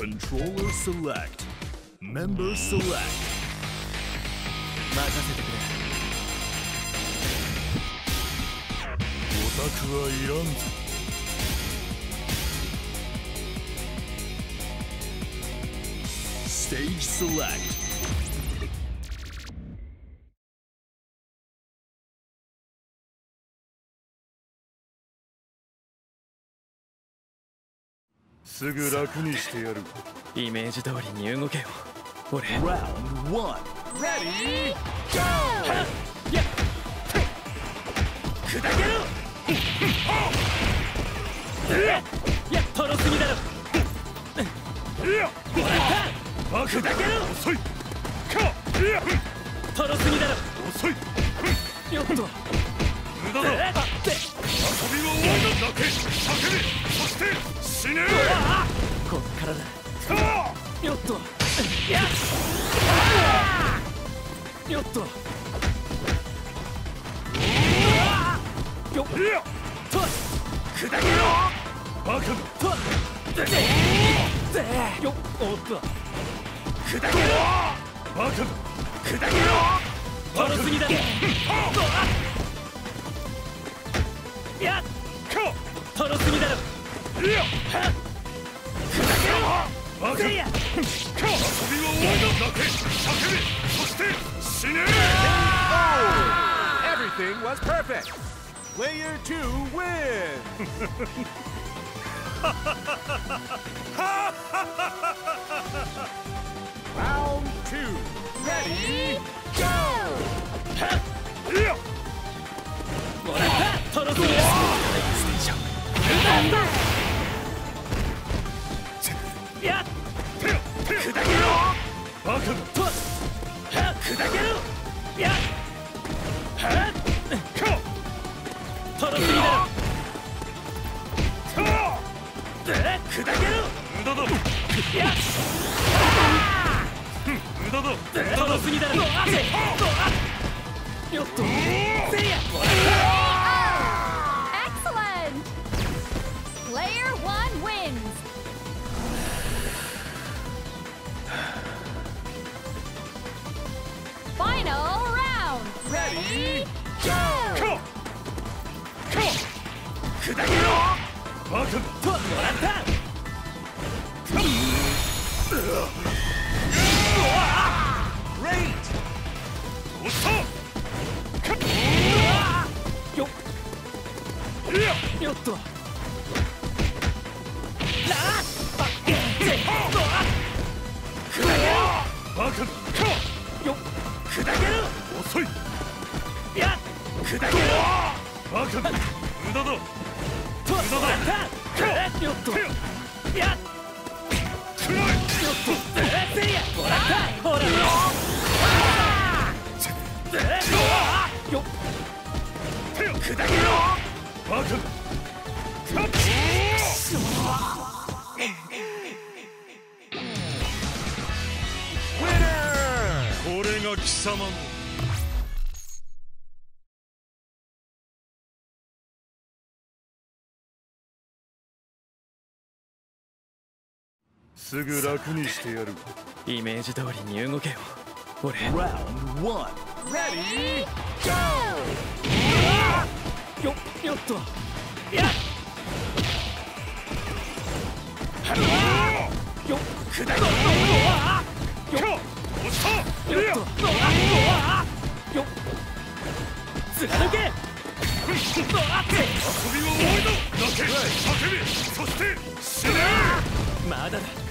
Controller select. Member select. 任せてくれオタクはいらんぞ Stage select. すぐ楽にしてやる。イメージ通りに動けよ俺 Round one. Ready Go やっ砕けろやっとろすぎだろ砕けろ遅い。か。とろすぎだろ遅い。よっと無駄だ。からだ。よっとよっとよっ。と砕けろバカだ。とでよっおっと砕けろバカだ。砕けろとろすぎだやっ。とろすぎだろ Everything was perfect! Player 2 wins! Round 2. Ready, go! Excellent! Player one wins. Final round. Ready? Go! か。か。砕けろバカだ。ともらっ。た押した。よいや。っ。よっ。とラーあせ砕けろバカだ。か。よ。っ。砕けろバカだ。無駄だ。これが貴様の。すぐ楽にしてやる。イメージ通りに動けよ。俺。Round one. Ready? よよっと。やっ。よ砕けろか。押した。いやよっ。と。よ貫け遊びは終わりだ。泣け。叫べ。そして死ね。まだだ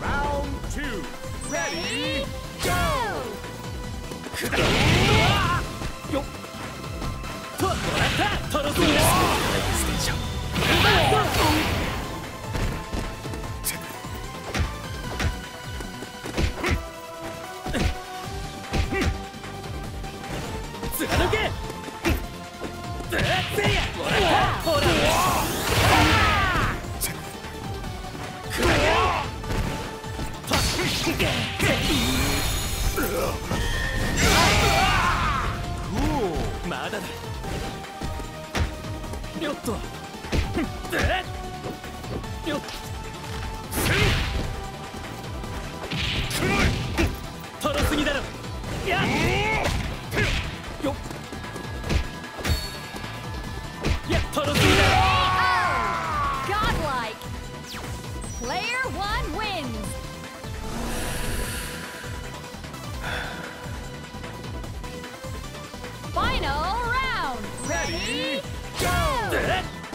Round two. Ready, go! だらららほらまだだよっとえよっすぎだろやっ。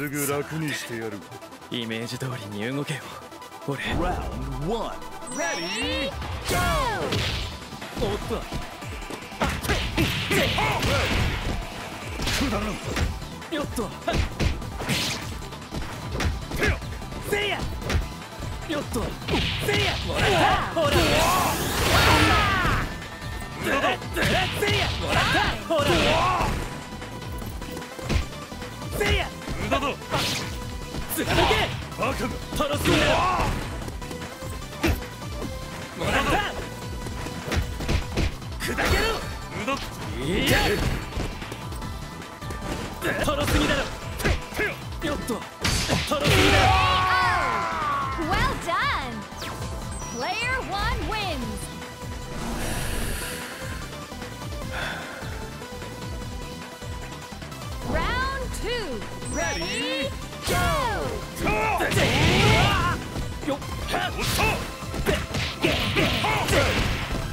すぐ楽にしてやるイメージ通りに動けよ俺 Round one. Ready? おっとくだらんよっとせいやよっとせいやもらったほらせいやもらったほらバカがトロスギだもらった砕けろ。いや。トロスギ Ready? Go!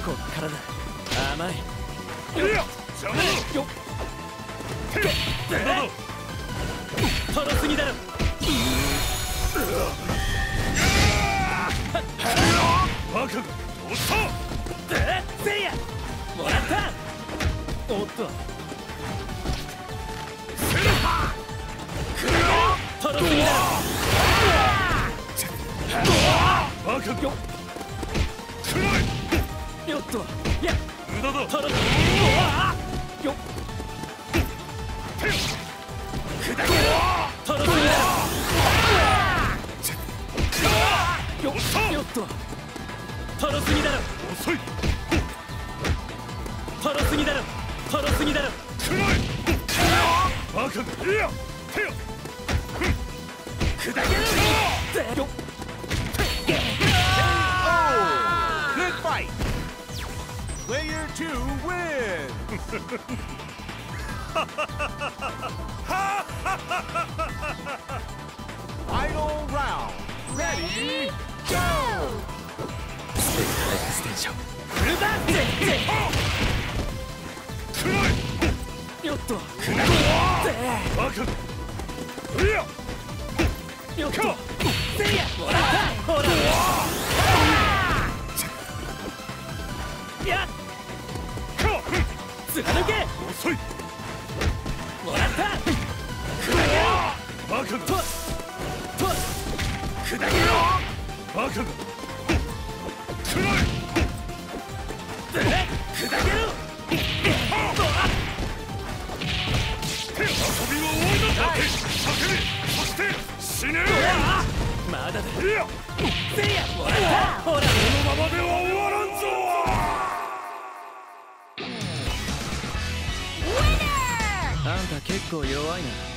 こっ。からだ甘いよっ。トロすぎだろバカがおっ。さでせいやもらっ。たおっ。とせろトロすぎだバカがよくらいろよっといや無駄だ砕けろでよっ Good fight. Player two wins. Final round. Ready? Go! ステーションフルバーゼくらいよっとバカがいやよっとせいやもらったほらやっか貫け遅い。もらったバカがとと砕けろバカがくらいで砕けろ手遊びは終わりだだけ叫びそして死ねまだだ。いやせいや。もらほらこのままでは終わらんぞ。あんた結構弱いな。